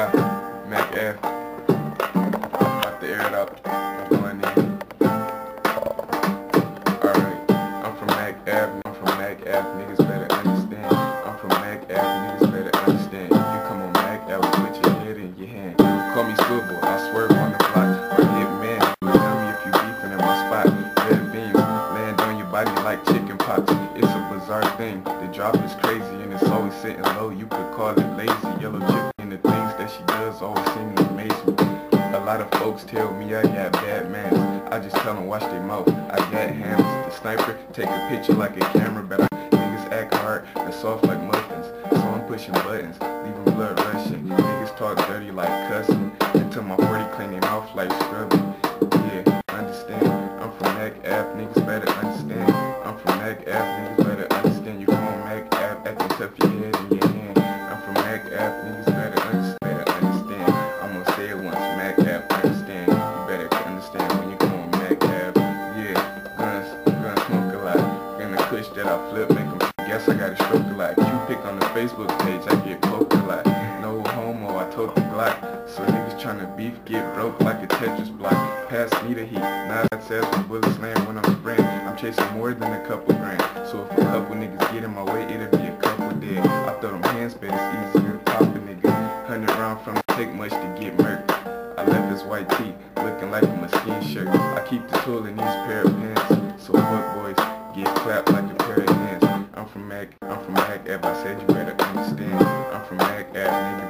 Mac F. About to air it up. Alright, I'm from Mack Ave, I'm from Mack Ave, niggas better understand. I'm from Mack Ave, niggas better understand. You come on Mack Ave, put your head in your hand. You Call me Swivel, I swerve on the block. Or hit man, you tell me if you beefing in my spot. Red beams land on your body like chicken pox. It's a bizarre thing, the drop is crazy and it's always sitting low. You could call it lazy, does always seem to amaze me. A lot of folks tell me I got bad manners. I just tell them watch their mouth. I got hands. The sniper take a picture like a camera, but I, niggas act hard and soft like muffins. So I'm pushing buttons, leaving blood rushing. Niggas talk dirty like cussing. Until my 40 clean their mouth like scrubbing. Yeah, understand. I'm from Mack Ave, niggas better understand. I'm from Mack Ave, niggas better understand. You on Mack Ave, acting tough, your head in your hand. I'm from Mack Ave, niggas that I flip, make them guess I got a stroke a lot. You pick on the Facebook page, I get poked a lot. No homo, I told the Glock. So niggas tryna beef, get broke like a Tetris block. Pass me the heat, now that says when bullets land when I'm spraying. I'm chasing more than a couple grand. So if a couple niggas get in my way, it'll be a couple dead. I throw them hands, but it's easier to pop a nigga. Hundred round from take much to get murked. I left this white tee looking like a machine shirt. I keep the tool in these pair of pants. So fuck boys get clapped like a pair of hands. I'm from Mack, I'm from Mack Ave. I said you better understand. I'm from Mack Ave, nigga.